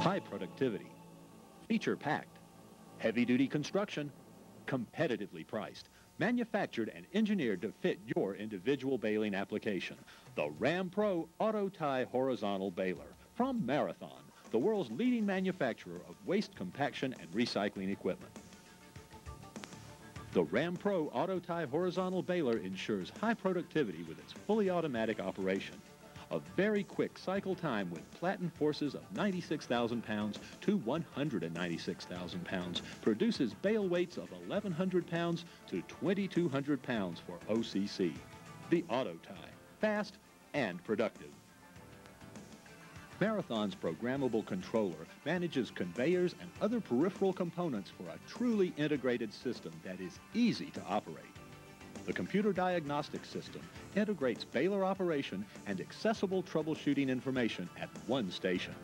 High productivity, feature-packed, heavy-duty construction, competitively priced, manufactured and engineered to fit your individual baling application. The Ram Pro Auto Tie Horizontal Baler from Marathon, the world's leading manufacturer of waste compaction and recycling equipment. The Ram Pro Auto Tie Horizontal Baler ensures high productivity with its fully automatic operation. A very quick cycle time with platen forces of 96,000 pounds to 196,000 pounds produces bale weights of 1,100 pounds to 2,200 pounds for OCC. The Auto Tie, fast and productive. Marathon's programmable controller manages conveyors and other peripheral components for a truly integrated system that is easy to operate. The computer diagnostic system integrates baler operation and accessible troubleshooting information at one station.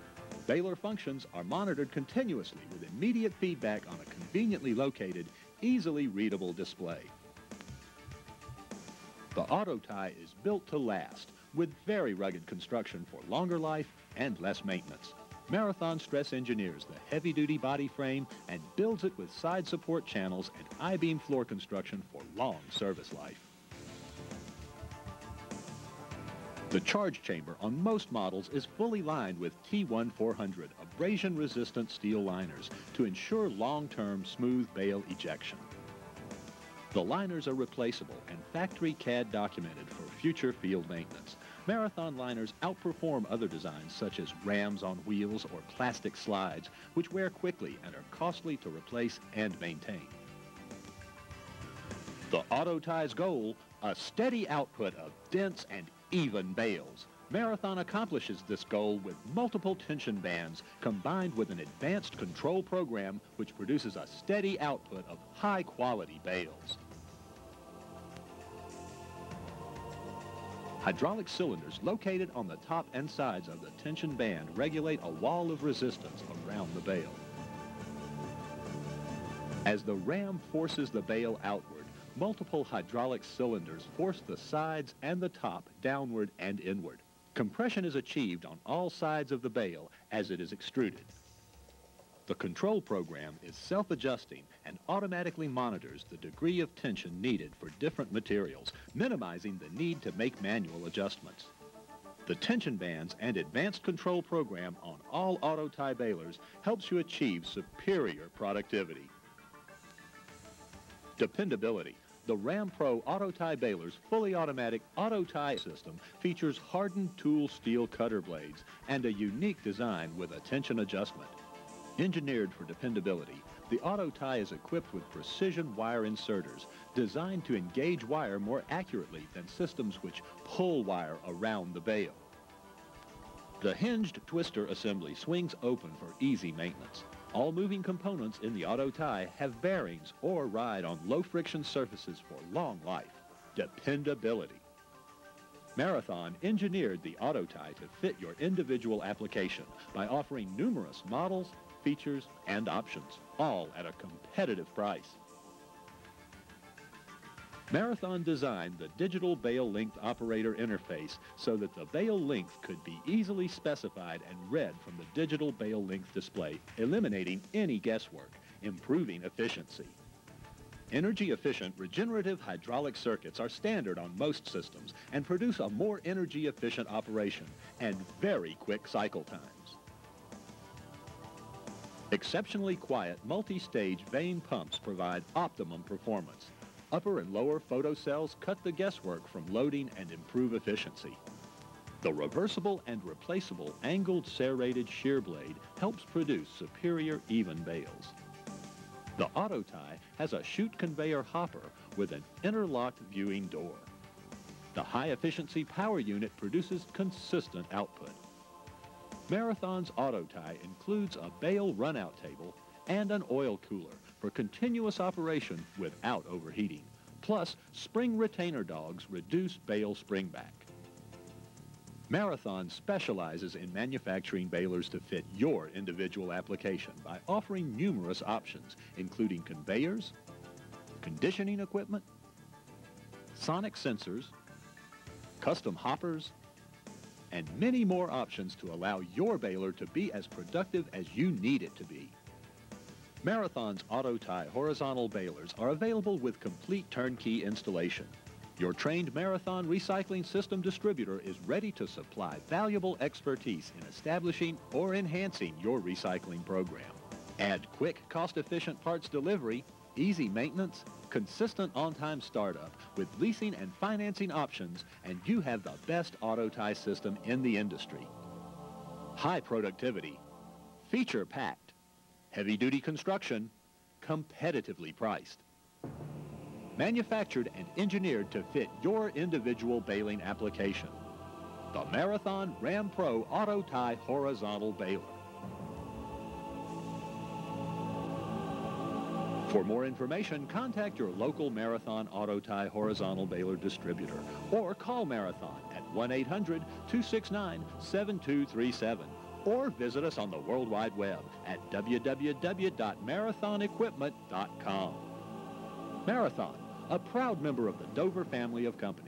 Baler functions are monitored continuously with immediate feedback on a conveniently located, easily readable display. The auto tie is built to last with very rugged construction for longer life and less maintenance. Marathon Stress engineers the heavy-duty body frame and builds it with side support channels and I-beam floor construction for long service life. The charge chamber on most models is fully lined with T1400 abrasion-resistant steel liners to ensure long-term smooth bale ejection. The liners are replaceable and factory CAD documented for future field maintenance. Marathon liners outperform other designs such as rams on wheels or plastic slides, which wear quickly and are costly to replace and maintain. The Auto Tie's goal, a steady output of dense and even bales. Marathon accomplishes this goal with multiple tension bands combined with an advanced control program which produces a steady output of high-quality bales. Hydraulic cylinders located on the top and sides of the tension band regulate a wall of resistance around the bale. As the ram forces the bale outward, multiple hydraulic cylinders force the sides and the top downward and inward. Compression is achieved on all sides of the bale as it is extruded. The control program is self-adjusting and automatically monitors the degree of tension needed for different materials, minimizing the need to make manual adjustments. The tension bands and advanced control program on all auto tie balers helps you achieve superior productivity. Dependability. The Ram Pro Auto Tie Baler's fully automatic auto tie system features hardened tool steel cutter blades and a unique design with a tension adjustment. Engineered for dependability, the auto tie is equipped with precision wire inserters designed to engage wire more accurately than systems which pull wire around the bale. The hinged twister assembly swings open for easy maintenance. All moving components in the auto tie have bearings or ride on low friction surfaces for long life. Dependability. Marathon engineered the auto tie to fit your individual application by offering numerous models, features, and options, all at a competitive price. Marathon designed the digital bale length operator interface so that the bale length could be easily specified and read from the digital bale length display, eliminating any guesswork, improving efficiency. Energy-efficient regenerative hydraulic circuits are standard on most systems and produce a more energy-efficient operation and very quick cycle times. Exceptionally quiet multi-stage vane pumps provide optimum performance. Upper and lower photocells cut the guesswork from loading and improve efficiency. The reversible and replaceable angled serrated shear blade helps produce superior even bales. The auto tie has a chute conveyor hopper with an interlocked viewing door. The high efficiency power unit produces consistent output. Marathon's auto tie includes a bale runout table and an oil cooler for continuous operation without overheating. Plus, spring retainer dogs reduce bale springback. Marathon specializes in manufacturing balers to fit your individual application by offering numerous options, including conveyors, conditioning equipment, sonic sensors, custom hoppers, and many more options to allow your baler to be as productive as you need it to be. Marathon's auto tie horizontal balers are available with complete turnkey installation. Your trained Marathon Recycling System distributor is ready to supply valuable expertise in establishing or enhancing your recycling program. Add quick, cost-efficient parts delivery, easy maintenance, consistent on-time startup with leasing and financing options, and you have the best auto tie system in the industry. High productivity, feature-packed, heavy-duty construction, competitively priced. Manufactured and engineered to fit your individual baling application. The Marathon Ram Pro Auto Tie Horizontal Baler. For more information, contact your local Marathon Auto Tie Horizontal Baler distributor or call Marathon at 1-800-269-7237 or visit us on the World Wide Web at www.marathonequipment.com. Marathon, a proud member of the Dover family of companies.